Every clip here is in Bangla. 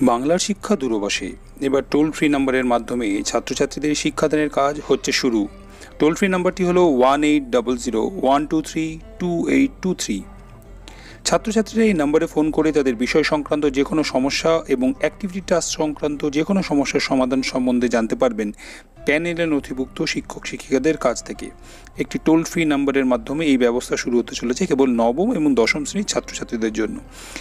বাংলার শিক্ষা দূরবাসে এবার টোল ফ্রি নাম্বারের মাধ্যমে ছাত্রছাত্রীদের শিক্ষাদানের কাজ হচ্ছে শুরু। টোল ফ্রি নাম্বারটি হলো one eight double zero one two three two eight two three ছাত্রছাত্রীরা এই নম্বরে ফোন করে তাদের বিষয় সংক্রান্ত যে কোনো সমস্যা এবং অ্যাক্টিভিটি টাস্ক সংক্রান্ত যে কোনো সমস্যার সমাধান সম্বন্ধে জানতে পারবেন। প্যানেলে নথিভুক্ত শিক্ষক শিক্ষিকাদের কাছ থেকে। একটি টোল ফ্রি নাম্বারের মাধ্যমে এই ব্যবস্থা শুরু হতে চলেছে কেবল নবম এবং দশম শ্রেণির ছাত্রছাত্রীদের জন্য।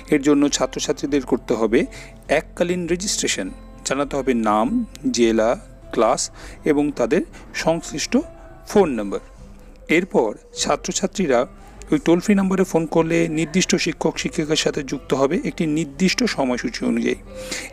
এর জন্য ছাত্রছাত্রীদের করতে হবে এককালীন রেজিস্ট্রেশন জানাতে হবে নাম, জেলা ক্লাস এবং তাদের সংশ্লিষ্ট ফোন নাম্বার এরপর ছাত্রছাত্রীরা ওই টোল ফ্রি নম্বরে ফোন করলে নির্দিষ্ট শিক্ষক, শিক্ষিকার সাথে যুক্ত হবে একটি নির্দিষ্ট সময়সূচি অনুযায়ী।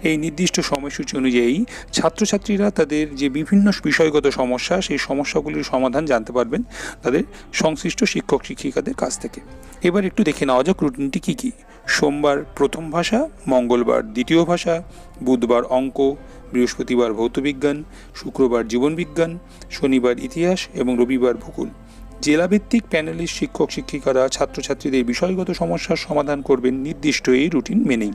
এই নির্দিষ্ট সময়সূচি অনুযায়ী ছাত্রছাত্রীরা তাদের যে বিভিন্ন বিষয়গত সমস্যা, সেই সমস্যাগুলির সমাধান জানতে পারবেন তাদের সংশ্লিষ্ট শিক্ষক, শিক্ষিকাদের কাছ থেকে। এবার একটু দেখে নেওয়া যাক রুটিনটি কী কী। সোমবার প্রথম ভাষা, মঙ্গলবার দ্বিতীয় ভাষা, বুধবার অঙ্ক, বৃহস্পতিবার ভৌতবিজ্ঞান, শুক্রবার জীবনবিজ্ঞান, শনিবার ইতিহাস এবং রবিবার ভূগোল। জেলাভিত্তিক প্যানেলের শিক্ষক, শিক্ষিকারা ছাত্রছাত্রীদের বিষয়গত সমস্যার সমাধান করবেন নির্দিষ্ট এই রুটিন মেনেই।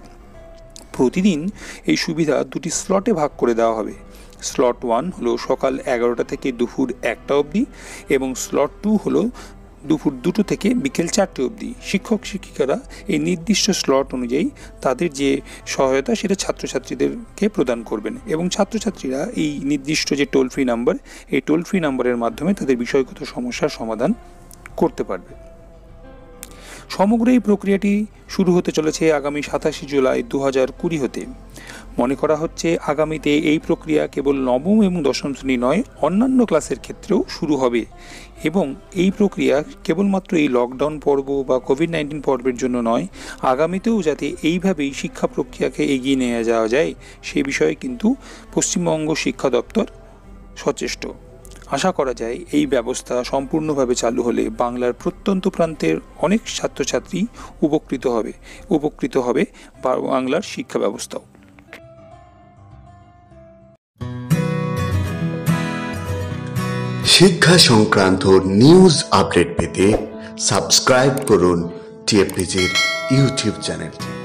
প্রতিদিন এই সুবিধা দুটি স্লটে ভাগ করে দেওয়া হবে। স্লট ওয়ান হলো সকাল এগারোটা থেকে দুপুর একটা অবধি এবং স্লট টু হলো দুপুর দুটো থেকে বিকেল চারটে অবধি শিক্ষক, শিক্ষিকারা এই নির্দিষ্ট স্লট অনুযায়ী তাদের যে সহায়তা সেটা ছাত্রছাত্রীদেরকে প্রদান করবেন এবং ছাত্রছাত্রীরা এই নির্দিষ্ট যে টোল ফ্রি নাম্বার এই টোল ফ্রি নাম্বারের মাধ্যমে তাদের বিষয়গত সমস্যার সমাধান করতে পারবে। সমগ্র এই প্রক্রিয়াটি শুরু হতে চলেছে আগামী সাতাশে জুলাই দু হাজার কুড়ি হতে। মনে করা হচ্ছে আগামীতে এই প্রক্রিয়া কেবল নবম এবং দশম শ্রেণি নয়, অন্যান্য ক্লাসের ক্ষেত্রেও শুরু হবে এবং এই প্রক্রিয়া কেবলমাত্র এই লকডাউন পর্ব বা কোভিড নাইন্টিন পর্বের জন্য নয়, আগামীতেও যাতে এইভাবেই শিক্ষা প্রক্রিয়াকে এগিয়ে নিয়ে যাওয়া যায়, সে বিষয়ে কিন্তু পশ্চিমবঙ্গ শিক্ষা দপ্তর সচেষ্ট। আশা করা যায় এই ব্যবস্থা সম্পূর্ণভাবে চালু হলে বাংলার প্রত্যন্ত প্রান্তের অনেক ছাত্রছাত্রী উপকৃত হবে উপকৃত হবে বাংলার শিক্ষা ব্যবস্থাও। শিক্ষা সংক্রান্ত নিউজ আপডেট পেতে সাবস্ক্রাইব করুন টিএফপিজির ইউটিউব চ্যানেলটি।